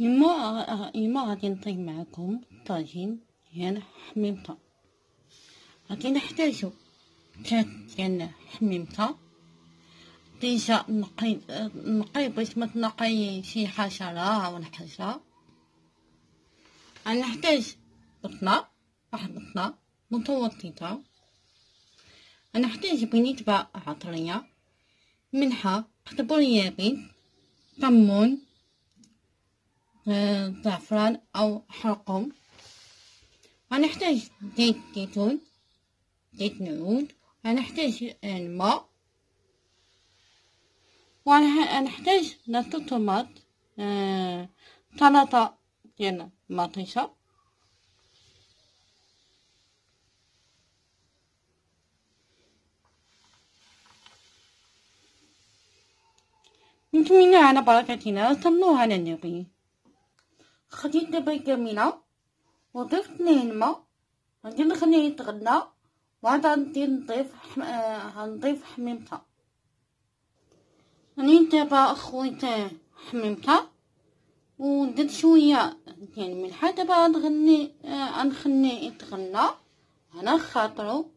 يما يما غادي نطيب معكم طاجين ديال حميمطة. غادي نحتاجو ثلاث ديال حميمطة. ديجا نقي نقي باش ما تنقي شي حشرة أو حاجة. غنحتاج بطنة واحد بطنة متوسطة غنحتاج بنيتبة عطرية ملحة قطبور يابس كمون زعفران أو حرقم غنحتاج زيت زيتون زيت نعود. غنحتاج الماء وغنحتاج نص طماط آه، سلطة ديال مطيشة. نتمنى على بركتنا. صلوا على النبي. خديت دابا كاملة وضفت ليه الماء غادي نخليه يتغلى وعاد غادي نضيف حم... غنضيف حميمتها راني دابا خويت حميمتها ودرت شوية ديال الملحه دابا غنغني غنخليه يتغلى على خاطرو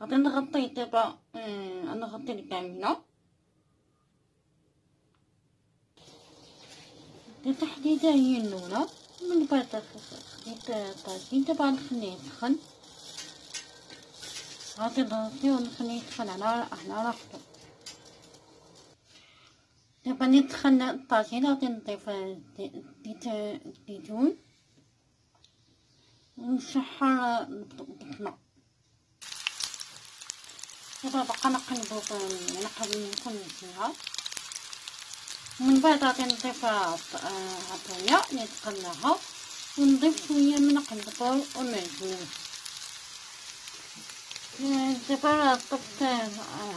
غادي نغطيه دابا آه نغطي التحديدة هي الأولى من بعد خديت الطاجين دابا نخليه يسخن غادي نغطيه ونخليه يسخن على على راحتو دابا نتخن الطاجين غادي نضيف زيت الزيتون ونشحر البطنة. دابا بقى نقلبو نقلب نكمل فيها من بعد غادي نضيف عطرية نتقلاها ونضيف شوية من القنفر والمعجون دابا طفت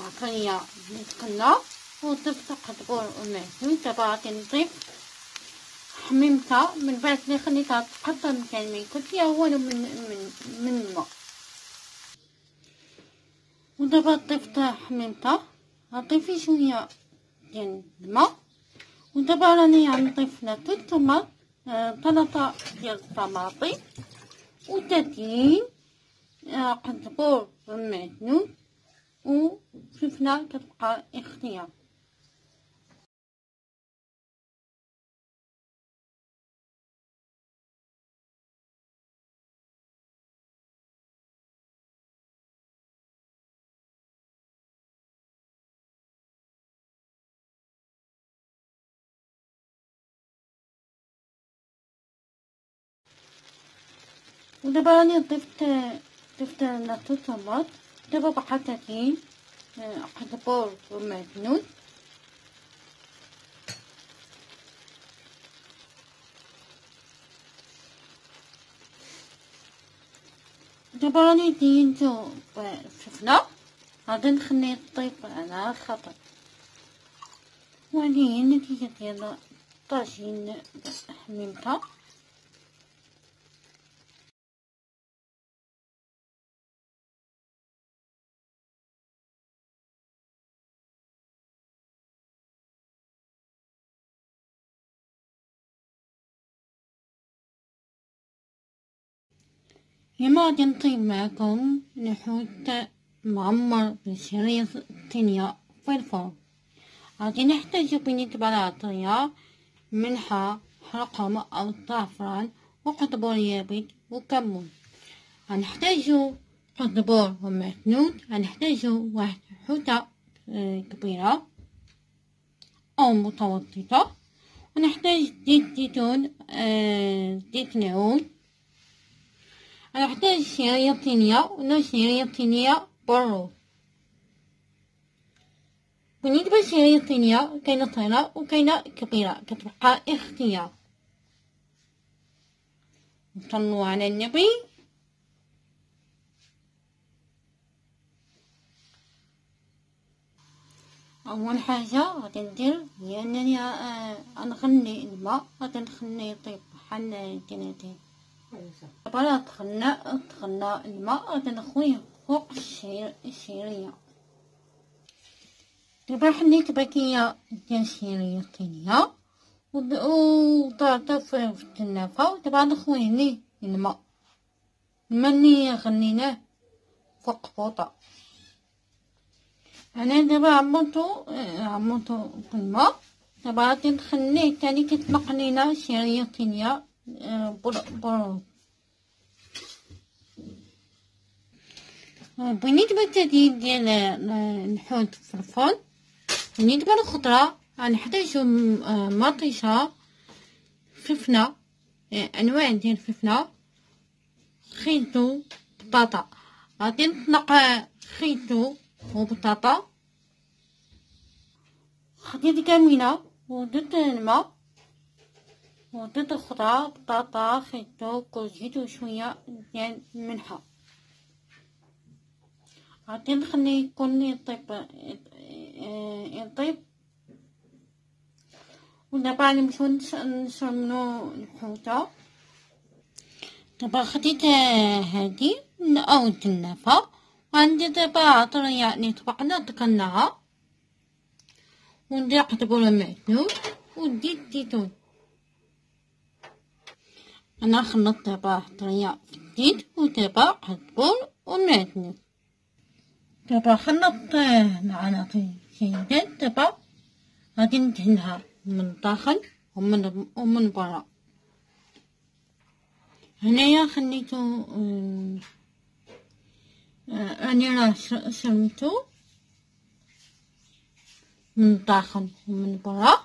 عطرية نتقلا وضفت قدبور والمعجون دابا غادي نضيف حميمتها. من بعد اللي خليتها تقطر كامل كل فيها والو من من من الماء. ودابا ضفت حميمتها. غنضيف شوية ديال الماء. ودابا راني غنضيف لها الطماط ثلاثة ديال الطماطم وتاتين قزبور والمعدنوس وفلفلة كتبقى اختيار. ودابا راني ضفت ضفت نص الطماط دابا بقى تاتين قزبور ومعدنوس دابا راني دينتو بالسفلة غادي نخليه يطيب على خطر وهذه هي النتيجة ديال الطاجين حميمتها غادي نطيب معكم الحوت معمر بالشعرية الصينية في الفرن غادي نحتاجو بنسبة عطرية ملحة حرقم أو زعفران وقزبر يابس وكمون غنحتاجو قزبر ومعدنوس غنحتاجو واحد حوتة كبيرة أو متوسطة ونحتاج زيت زيتون زيت نعود غنحتاج شعرية صينية ونوع شعرية صينية بالروز بالنسبة للشعرية الصينية كاينة صغيرة وكاينة كبيرة كتبقى اختيار صلوا على النبي اول حاجة غادي ندير هي انني غنغلي الماء غادي نخليه يطيب بحال دقيقتين دابا دخلنا دخلنا الماء غادي نخويه فوق الشعير الشعيريه دابا حنيت باكيه ديال الشعيريه الصينيه وضعته في التنافة ودابا نخويني الماء الماء غنيناه فوق فوطة أنا دابا عمرتو عمرتو بالماء دابا غادي نخليه تاني كتنق لينا طينية بغيت بالتدين ديال الحوت في الفرن بغيت بالخضرة غنحتاجو مطيشة فلفلة انواع ديال الفلفلة خيطو بطاطا غادي نطلق خيطو وبطاطا خديت كاملة ودرت الماء ودرت الخضرة بطاطا خيطو كوجيت وشوية ديال الملحة غادي نخليه يكون يطيب يطيب ودابا نمشيو نشرملو الحوتة دابا خديت هادي أو التنافة وعندي دابا عطر يعني طبقنا دكناها وندير قطبولة معدنوس وديت الزيتون أنا خلطت حطرية في الزيت ودابا قطبول ومعدنوس دابا خلطت العناقي جيدا دابا غادي ندهنها من الداخل ومن ومن برا. هنايا خليتو راني راه شرمتو من الداخل ومن برا.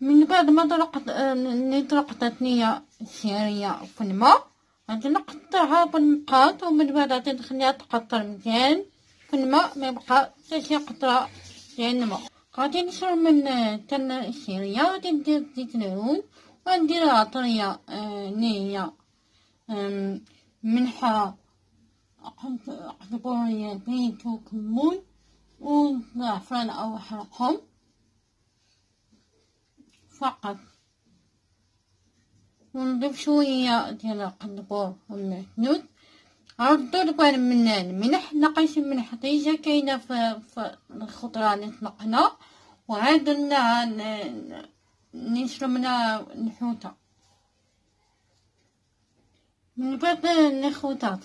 من بعد ما طرقت اللي طرقت نية الشعرية في الماء غادي نقطعها بالمقاط ومن بعد غادي نخليها تقطر مزيان. في الماء ما يبقى حتى شي قطرة ديال الماء غادي نشرب من تن الشعرية غادي ندير زيت العود وندير عطرية نية ملحة قزبرية زيت وكمون وزعفران أو حرقهم. فقط. ونضيف شوية ديال القزبر والمعدنوس ردو البال من الملح نقيس الملح طيجة كاينة في, الخضرة اللي طلقنا وعاد نشربنا الحوتة من بعد نخوتها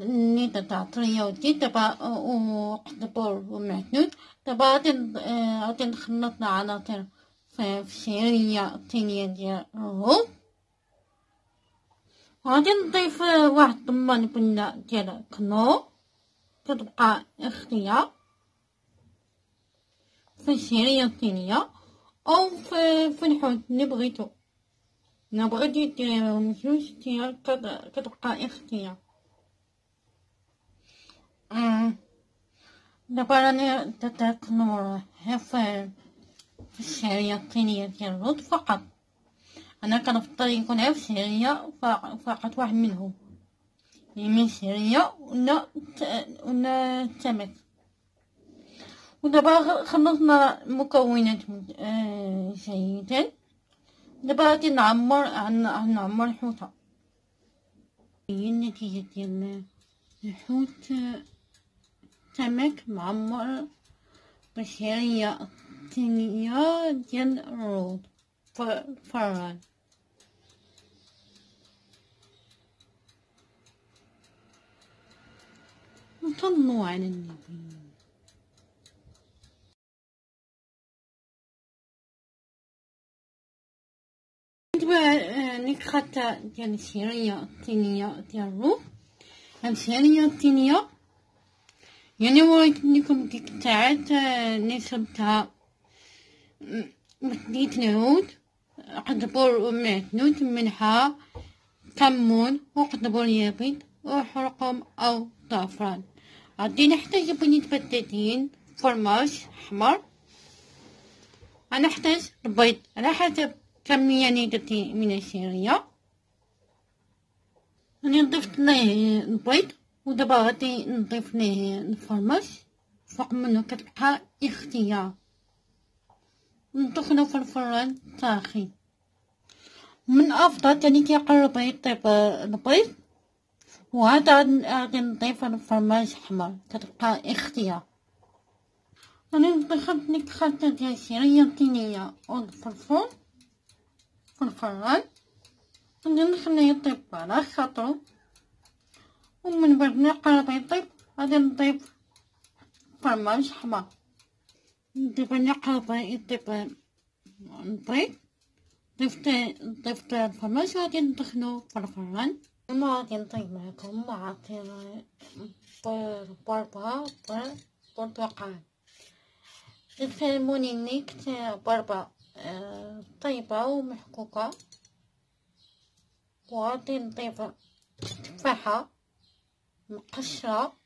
نيتا تاع طرية ودي دابا وقزبر ومعدنوس دابا غادي غادي نخلطنا عناصر في ديال الرز غادي نضيف واحد الطمان بنة ديال كنو كتبقى اختيار في الشعرية الطينية أو في, في الحوت اللي بغيتو أنا بغيتي ديريهم جوج ديال كتبقى اختيار دابا راني كنور في الشعرية الطينية ديال الرز فقط. أنا كنفضل يكون غير شعريه فقط واحد منهم يمين شعريه ولا ولا التمر ودابا خلصنا المكونات جيدا دابا غادي نعمر نعمر الحوته هي النتيجة ديال الحوت سمك معمر بشعريه الطينيه ديال الرز فران صلوا على النبي نكخة ديال الشعرية الطينية ديال الروح الشعرية الطينية يعني وريت لكم ديك الساعات نشربتها بديت نعود. قدبور ومعدنوس ملحة كمون وقدبور يابس وحرقهم أو زعفران غادي نحتاج بنيت بطاطين فرماج حمر. غنحتاج البيض. على حسب كمية نيدتي من الشعرية. راني ضفت ليه البيض ودابا غادي نضيف ليه الفرماج. فوق منو كتبقى اختيار. ندخلو في الفران ساخن من أفضل تاني كيقرب يطيب البيض وهذا غادي نضيف الفرماج حمر كتبقى إختيار. أنا انتخبت لك خلطة ديال شعرية طينية والفلفل في الفران غادي نخليه يطيب على خاطرو ومن بعد نقرب يطيب. غادي نضيف فرماج حمر نضيف نقرب يطيب نطيب ضفت ضفت الفرماج وغادي ندخلو في الفران. غادي نطيب معاكم معطير باربا برتقال تفهموني نيكت باربا طيبة ومحكوكة وغادي نضيف تفاحة مقشرة.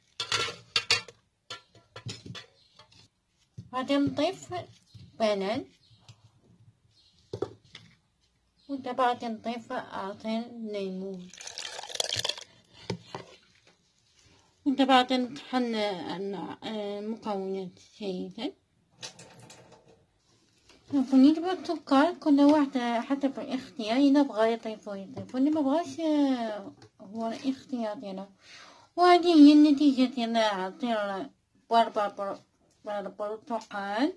غادي نضيف بنان ودابا غادي نضيف عصير ليمون ودابا غادي نطحن المكونات جيدا بالنسبة للسكر كل واحد حسب الاختيار إذا بغا يضيفو يضيفو اللي مبغاش هو الاختيار ديالو وهذه هي النتيجة ديال عصير باربا برتقال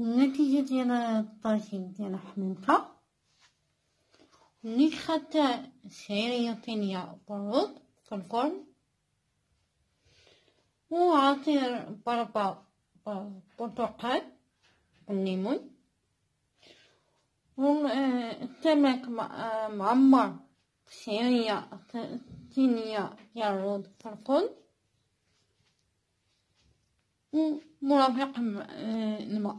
النتيجة ديال الطاجين ديال حميمتة نكهة شعرية طينية برود في الفرن وعصير بربا برتقال بالليمون والسمك معمر شعرية طينية ديال الرود في الفرن ومرافق الماء